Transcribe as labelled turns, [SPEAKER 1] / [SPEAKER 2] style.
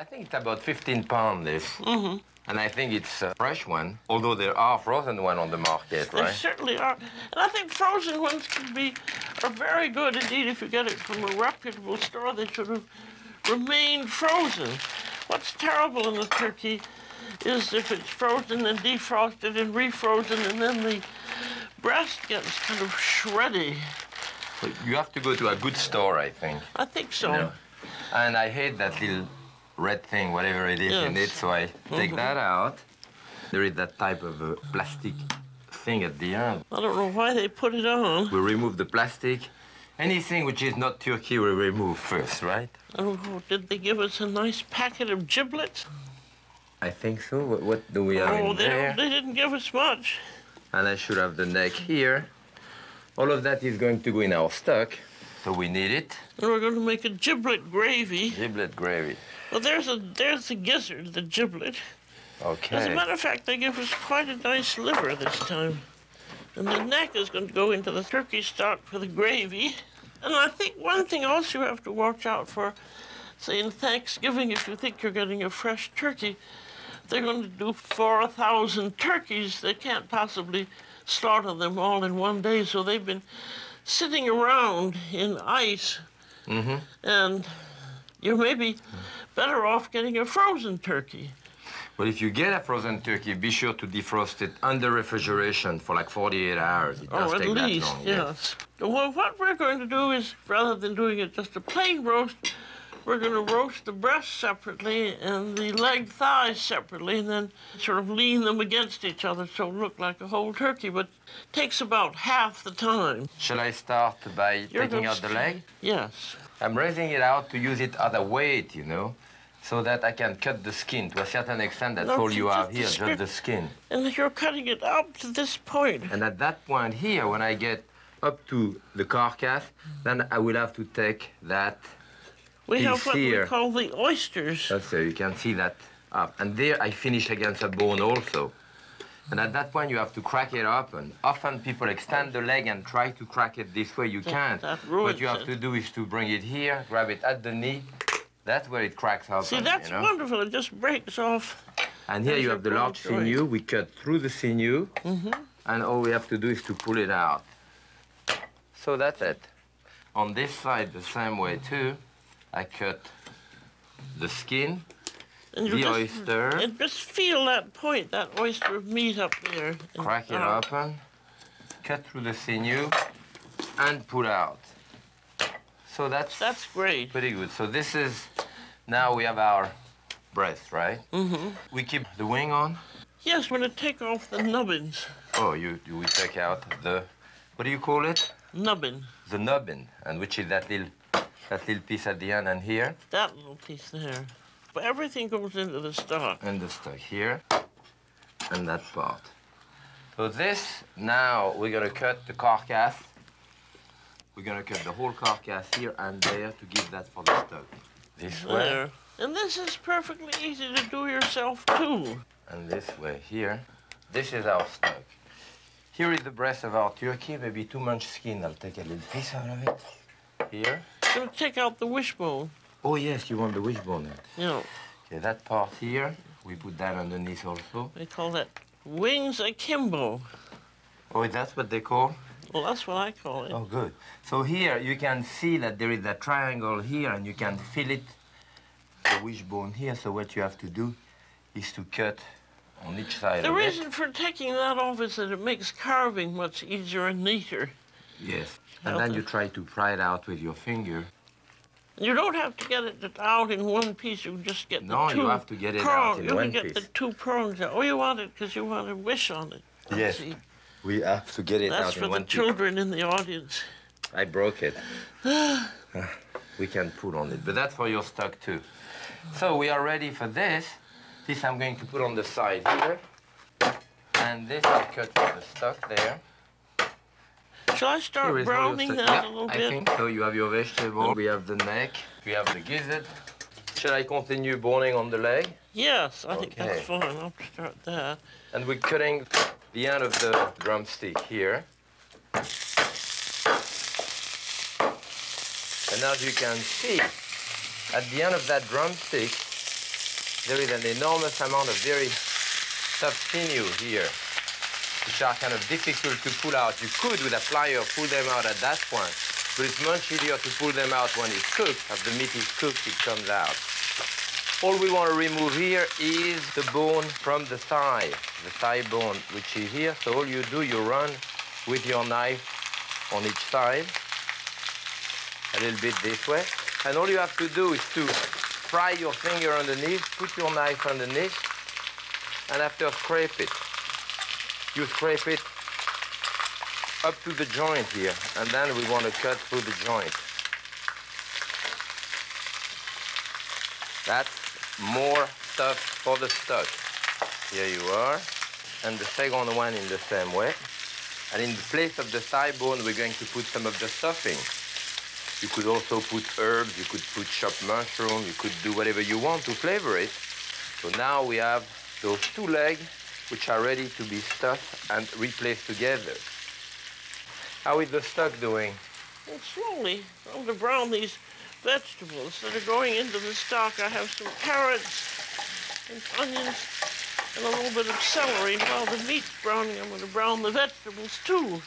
[SPEAKER 1] I think it's about 15 pounds, this.
[SPEAKER 2] Mm-hmm.
[SPEAKER 1] And I think it's a fresh one, although there are frozen ones on the market,
[SPEAKER 2] There
[SPEAKER 1] right?
[SPEAKER 2] certainly are. And I think frozen ones can be are very good indeed if you get it from a reputable store. They should have remained frozen. What's terrible in the turkey is if it's frozen and defrosted and refrozen and then the breast gets kind of shreddy.
[SPEAKER 1] But You have to go to a good store, I think.
[SPEAKER 2] I think so.
[SPEAKER 1] No. And I hate that little red thing, whatever it is in
[SPEAKER 2] Yes.
[SPEAKER 1] it, so I take
[SPEAKER 2] Mhm.
[SPEAKER 1] that out. There is that type of uh, plastic thing at the end.
[SPEAKER 2] I don't know why they put it on.
[SPEAKER 1] We remove the plastic. Anything which is not turkey we remove first, right?
[SPEAKER 2] Oh, did they give us a nice packet of giblets?
[SPEAKER 1] I think so. What, what do we have
[SPEAKER 2] oh,
[SPEAKER 1] in
[SPEAKER 2] they,
[SPEAKER 1] there?
[SPEAKER 2] they didn't give us much.
[SPEAKER 1] And I should have the neck here. All of that is going to go in our stock, so we need it.
[SPEAKER 2] And we're going to make a giblet gravy.
[SPEAKER 1] Giblet gravy.
[SPEAKER 2] Well, there's a there's the gizzard, the giblet. Okay. As a matter of fact, they give us quite a nice liver this time. And the neck is going to go into the turkey stock for the gravy. And I think one thing also you have to watch out for, say in Thanksgiving, if you think you're getting a fresh turkey, they're going to do 4,000 turkeys. They can't possibly slaughter them all in one day, so they've been sitting around in ice,
[SPEAKER 1] Mm-hmm.
[SPEAKER 2] and you may be better off getting a frozen turkey.
[SPEAKER 1] But if you get a frozen turkey, be sure to defrost it under refrigeration for like 48 hours. It does
[SPEAKER 2] Oh, at
[SPEAKER 1] take
[SPEAKER 2] least,
[SPEAKER 1] that long. yeah.
[SPEAKER 2] yes. Well, what we're going to do is, rather than doing it just a plain roast, we're going to roast the breast separately and the leg thighs separately, and then sort of lean them against each other so it'll look like a whole turkey. But takes about half the time.
[SPEAKER 1] Shall I start by
[SPEAKER 2] You're
[SPEAKER 1] taking out the leg?
[SPEAKER 2] Yes.
[SPEAKER 1] I'm raising it out to use it as a weight, you know, so that I can cut the skin. To a certain extent, that's
[SPEAKER 2] No,
[SPEAKER 1] all you have here,
[SPEAKER 2] skin.
[SPEAKER 1] just the skin.
[SPEAKER 2] And you're cutting it up to this point.
[SPEAKER 1] And at that point here, when I get up to the carcass, then I will have to take that
[SPEAKER 2] We have what
[SPEAKER 1] here.
[SPEAKER 2] we call the oysters.
[SPEAKER 1] That's so you can see that up. And there I finish against a bone also. And at that point you have to crack it open. Often people extend the leg and try to crack it this way. You can't.
[SPEAKER 2] that
[SPEAKER 1] what you have
[SPEAKER 2] it.
[SPEAKER 1] to do is to bring it here, grab it at the knee. That's where it cracks open.
[SPEAKER 2] See, that's
[SPEAKER 1] you know?
[SPEAKER 2] wonderful. It just breaks off.
[SPEAKER 1] And here you have the large
[SPEAKER 2] joint.
[SPEAKER 1] sinew. We cut through the sinew.
[SPEAKER 2] Mm-hmm.
[SPEAKER 1] And all we have to do is to pull it out. So that's it. On this side, the same way too. I cut the skin,
[SPEAKER 2] And
[SPEAKER 1] the
[SPEAKER 2] just,
[SPEAKER 1] oyster,
[SPEAKER 2] And just feel that point, that oyster of meat up there. And
[SPEAKER 1] crack it
[SPEAKER 2] out.
[SPEAKER 1] open, cut through the sinew, and pull out. So that's,
[SPEAKER 2] That's great.
[SPEAKER 1] pretty good. So this is, now we have our breast, right?
[SPEAKER 2] Mm-hmm.
[SPEAKER 1] We keep the wing on.
[SPEAKER 2] Yes, we're going to take off the nubbins.
[SPEAKER 1] Oh, you, you we take out the, what do you call it?
[SPEAKER 2] Nubbin.
[SPEAKER 1] The nubbin, and which is that little, that little piece at the end and here,
[SPEAKER 2] That little piece there. But everything goes into the stock.
[SPEAKER 1] and the stock here, and that part. So this, now we're gonna cut the carcass. We're gonna cut the whole carcass here and there to give that for the stock. This way,
[SPEAKER 2] There. And this is perfectly easy to do yourself, too.
[SPEAKER 1] and this way here. This is our stock. Here is the breast of our turkey, maybe too much skin. I'll take a little piece out of it. Here.
[SPEAKER 2] To take out the wishbone.
[SPEAKER 1] Oh yes, you want the wishbone.
[SPEAKER 2] You know,
[SPEAKER 1] Okay, that part here, we put that underneath also.
[SPEAKER 2] they call that wings akimbo.
[SPEAKER 1] Oh, that's what they call?
[SPEAKER 2] Well, that's what I call it.
[SPEAKER 1] Oh, good. So here you can see that there is a triangle here and you can feel it, the wishbone here. So what you have to do is to cut on each side
[SPEAKER 2] The reason for taking that off is that it makes carving much easier and neater.
[SPEAKER 1] Yes. And then you try to pry it out with your finger.
[SPEAKER 2] You don't have to get it out in one piece. You just get the
[SPEAKER 1] No, you have to get it
[SPEAKER 2] prong-
[SPEAKER 1] out in
[SPEAKER 2] you
[SPEAKER 1] one
[SPEAKER 2] can get
[SPEAKER 1] piece.
[SPEAKER 2] the two prongs out. Oh, you want it because you want a wish on it.
[SPEAKER 1] Yes.
[SPEAKER 2] See,
[SPEAKER 1] We have to get it
[SPEAKER 2] that's
[SPEAKER 1] out
[SPEAKER 2] for
[SPEAKER 1] in
[SPEAKER 2] the
[SPEAKER 1] one piece.
[SPEAKER 2] children in the audience.
[SPEAKER 1] I broke it. Ah. we can put on it, but that's for your stock too. So we are ready for this. This I'm going to put on the side here. And this I cut for the stock there.
[SPEAKER 2] Shall I start
[SPEAKER 1] is all your
[SPEAKER 2] browning that
[SPEAKER 1] yeah,
[SPEAKER 2] a little
[SPEAKER 1] I
[SPEAKER 2] bit?
[SPEAKER 1] think so. You have your vegetable. We have the neck. We have the gizzard. Shall I continue boning on the leg?
[SPEAKER 2] Yes, I think that's fine. I'll start that.
[SPEAKER 1] And we're cutting the end of the drumstick here. And as you can see, at the end of that drumstick, there is an enormous amount of very tough sinew here, which are kind of difficult to pull out. You could, with a plier, pull them out at that point, but it's much easier to pull them out when it's cooked. As the meat is cooked, it comes out. All we want to remove here is the bone from the thigh, the thigh bone, which is here. So all you do, you run with your knife on each side, a little bit this way. And all you have to do is to fry your finger underneath, put your knife underneath, and after scrape it. You scrape it up to the joint here, and then we want to cut through the joint. That's more stuff for the stock. Here you are. And the second one in the same way. And in the place of the thigh bone, we're going to put some of the stuffing. You could also put herbs, you could put chopped mushroom, you could do whatever you want to flavor it. So now we have those two legs which are ready to be stuffed and replaced together. How is the stock doing?
[SPEAKER 2] And slowly, to brown these vegetables that are going into the stock. I have some carrots and onions and a little bit of celery. While the meat's browning, I'm going to brown the vegetables too.